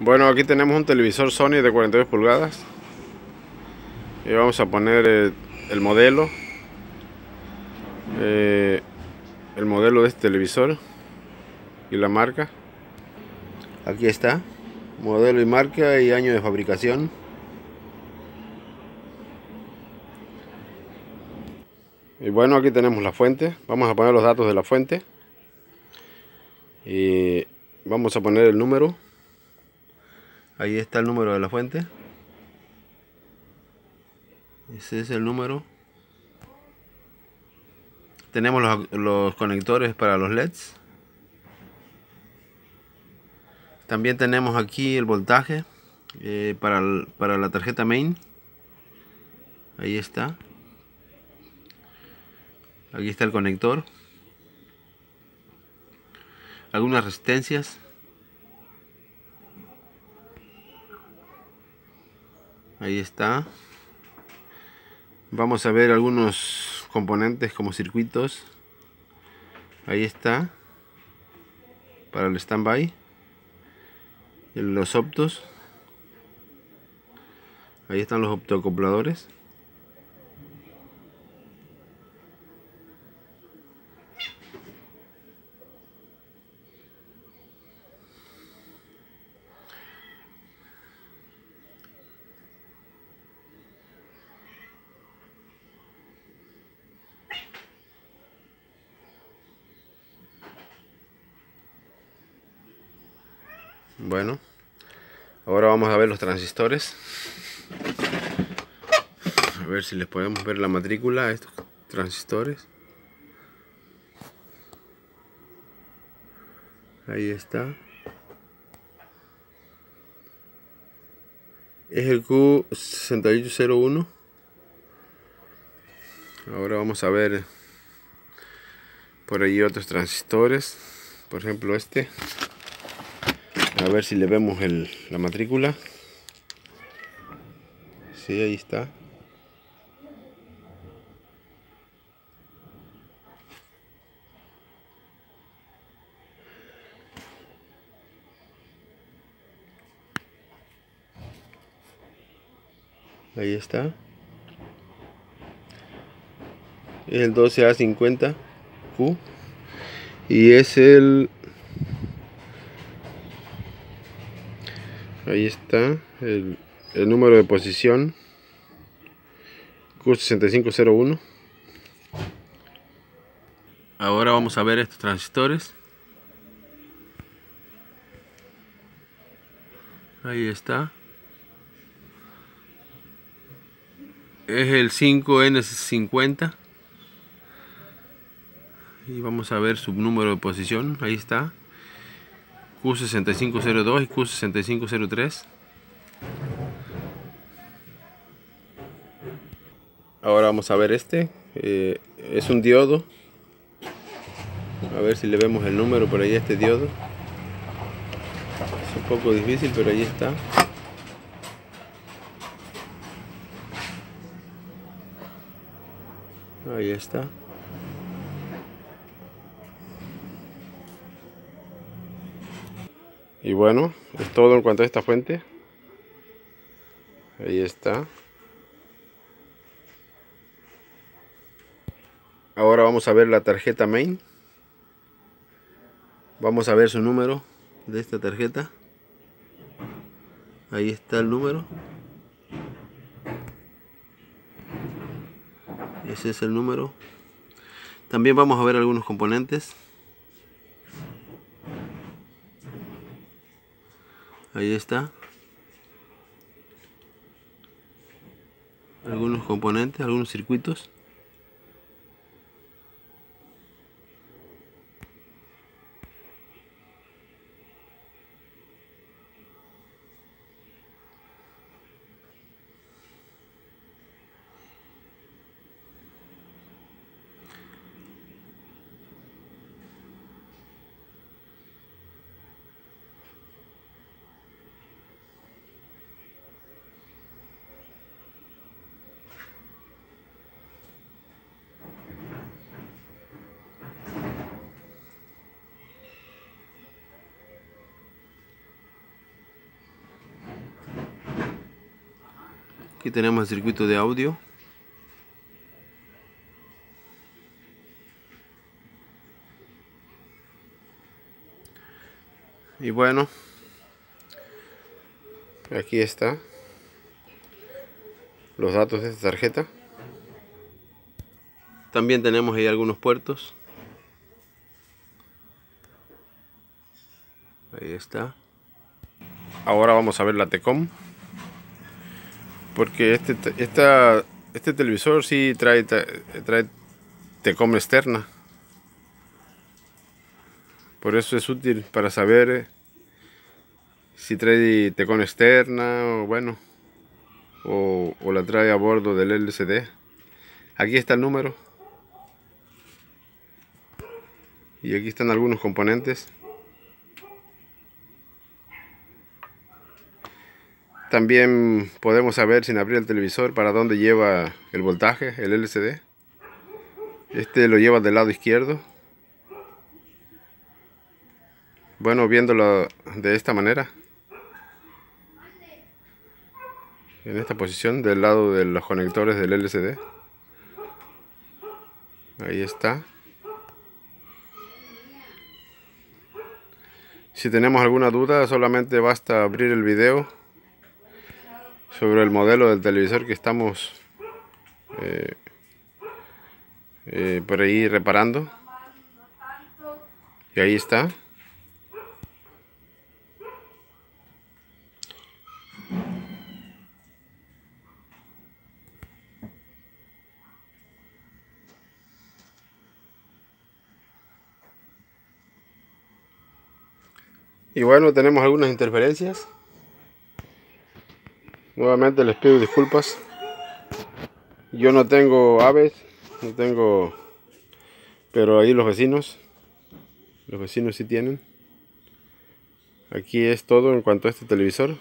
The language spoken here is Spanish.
Bueno, aquí tenemos un televisor Sony de 42 pulgadas. Y vamos a poner eh, el, modelo. Eh, el modelo de este televisor. Y la marca. Aquí está. Modelo y marca y año de fabricación. Y bueno, aquí tenemos la fuente. Vamos a poner los datos de la fuente. Y vamos a poner el número ahí está el número de la fuente. Ese es el número. Tenemos los, conectores para los leds también tenemos aquí el voltaje eh, para, para la tarjeta main. Ahí está. Aquí está el conector. Algunas resistencias ahí está. Vamos a ver algunos componentes como circuitos. Ahí está. Para el standby. Los optos. Ahí están los optocopladores Bueno, ahora vamos a ver los transistores. A ver si les podemos ver la matrícula a estos transistores. Ahí está. Es el Q6801. Ahora vamos a ver por ahí otros transistores. Por ejemplo este a ver si le vemos el, la matrícula. Sí ahí está. Ahí está. El 12A50Q y es el ahí está el, número de posición. Q6501 ahora vamos a ver estos transistores. Ahí está. Es el 5N50 y vamos a ver su número de posición. Ahí está Q6502 y Q6503 ahora vamos a ver este. Eh, es un diodo. A ver si le vemos el número por ahí a este diodo. Es un poco difícil pero ahí está. Ahí está Y bueno, es todo en cuanto a esta fuente. Ahí está. Ahora vamos a ver la tarjeta main. Vamos a ver su número de esta tarjeta. Ahí está el número. Ese es el número. También vamos a ver algunos componentes. Ahí está. Algunos componentes algunos circuitos Aquí tenemos el circuito de audio. Y bueno, aquí está los datos de esta tarjeta. También tenemos ahí algunos puertos. Ahí está. Ahora vamos a ver la TECOM porque este, esta, este televisor sí trae, trae TECOM externa. Por eso es útil para saber eh, si trae TECOM externa o bueno, o, o la trae a bordo del LCD. Aquí está el número. Y aquí están algunos componentes. También podemos saber sin abrir el televisor para dónde lleva el voltaje, el LCD. Este lo lleva del lado izquierdo. Bueno, viéndolo de esta manera. En esta posición del lado de los conectores del LCD. Ahí está. Si tenemos alguna duda, solamente basta abrir el video sobre el modelo del televisor que estamos eh, eh, por ahí reparando. Y ahí está. Y bueno tenemos algunas interferencias Nuevamente les pido disculpas. Yo no tengo aves, no tengo... Pero ahí los vecinos, los vecinos sí tienen. Aquí es todo en cuanto a este televisor.